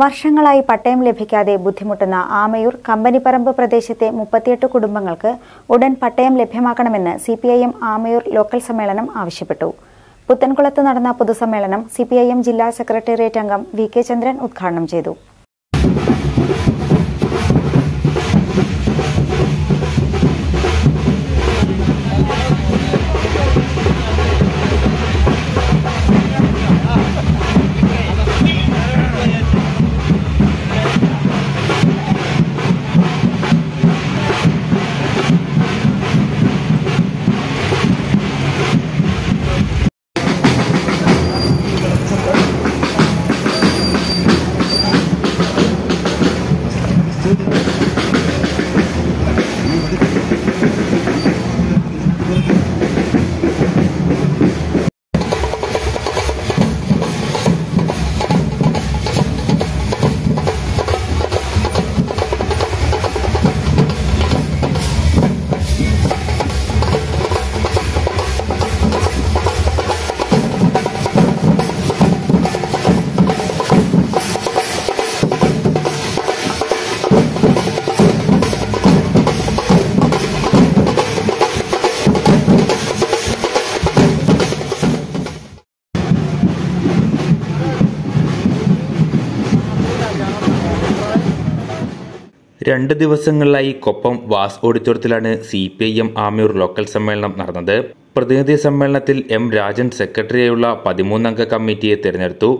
വർഷങ്ങളായി പട്ടയം ലഭിക്കാതെ ബുദ്ധിമുട്ടുന്ന ആമയൂർ കമ്പനിപ്പറമ്പ് പ്രദേശത്തെ മുപ്പത്തിയെട്ട് കുടുംബങ്ങൾക്ക് ഉടൻ പട്ടയം ലഭ്യമാക്കണമെന്ന് C P I M Amayur local സമ്മേളനം ആവശ്യപ്പെട്ടു. പുത്തൻകുളത്ത് നടന്ന പൊതുസമ്മേളനം സിപിഐഎം ജില്ലാ സെക്രട്ടേറിയറ്റ് അംഗം വി കെ ചന്ദ്രൻ ഉദ്ഘാടനം ചെയ്തു. രണ്ട് ദിവസങ്ങളിലായി കൊപ്പം വാസ് ഓഡിറ്റോറിയത്തിലാണ് C P I M Amayur local സമ്മേളനം നടന്നത്. പ്രതിനിധി സമ്മേളനത്തിൽ എം രാജൻ സെക്രട്ടറിയായുള്ള പതിമൂന്നംഗ കമ്മിറ്റിയെ തിരഞ്ഞെടുത്തു.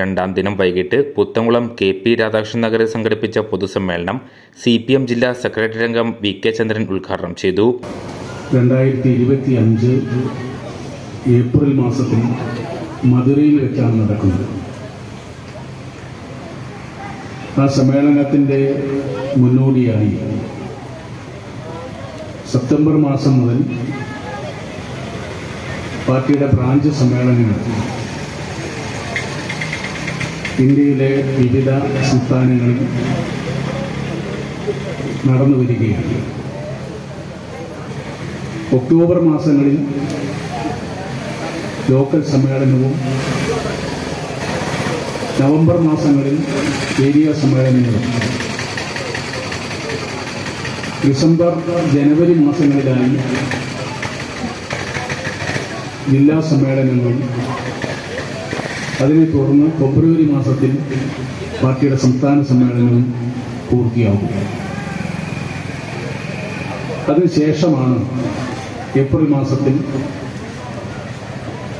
രണ്ടാം ദിനം വൈകിട്ട് പുത്തംകുളം കെ പി രാധാകൃഷ്ണൻ നഗറിൽ സംഘടിപ്പിച്ച പൊതുസമ്മേളനം സി പി എം ജില്ലാ സെക്രട്ടറി അംഗം വി കെ ചന്ദ്രൻ ഉദ്ഘാടനം ചെയ്തു. രണ്ടായിരത്തി ഇരുപത്തി അഞ്ച് ഏപ്രിൽ മാസത്തിൽ മധുരയിൽ വെച്ചാണ് നടക്കുന്നത്. ആ സമ്മേളനത്തിന്റെ മുന്നോടിയായി. സെപ്റ്റംബർ മാസം മുതൽ പാർട്ടിയുടെ ബ്രാഞ്ച് സമ്മേളനങ്ങൾ ഇന്ത്യയിലെ വിവിധ സംസ്ഥാനങ്ങളിൽ നടന്നു വരികയാണ്. ഒക്ടോബർ മാസങ്ങളിൽ ലോക്കൽ സമ്മേളനവും നവംബർ മാസങ്ങളിൽ ഏരിയ സമ്മേളനങ്ങളും ഡിസംബർ ജനുവരി മാസങ്ങളിലായി ജില്ലാ സമ്മേളനങ്ങളും അതിനെ തുടർന്ന് ഫെബ്രുവരി മാസത്തിൽ പാർട്ടിയുടെ സംസ്ഥാന സമ്മേളനവും പൂർത്തിയാകും. അതിനുശേഷമാണ് ഏപ്രിൽ മാസത്തിൽ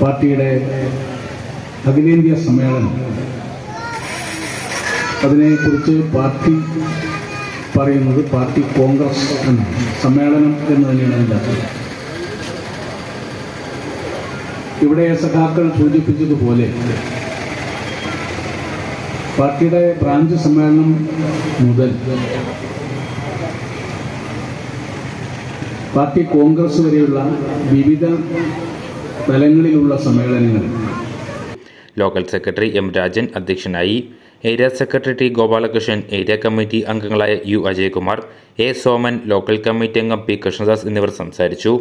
പാർട്ടിയുടെ അഖിലേന്ത്യാ സമ്മേളനം അതിനെക്കുറിച്ച് പാർട്ടി പറയുന്നത് പാർട്ടി കോൺഗ്രസ് എന്നാണ്. സമ്മേളനം എന്ന് തന്നെയാണ് അതിന്റെ അർത്ഥം. ഇവിടെ സഖാക്കൾ സൂചിപ്പിച്ചതുപോലെ പാർട്ടിയുടെ ബ്രാഞ്ച് സമ്മേളനം മുതൽ പാർട്ടി കോൺഗ്രസ് വരെയുള്ള വിവിധ തലങ്ങളിലുള്ള സമ്മേളനങ്ങൾ ലോക്കൽ സെക്രട്ടറി എം രാജൻ അധ്യക്ഷനായി area secretary T Gopalakrishnan area committee അംഗങ്ങളായ U Ajayakumar A Soman local committee അംഗം പി കൃഷ്ണദാസ് എന്നിവർ സംസാരിച്ചു.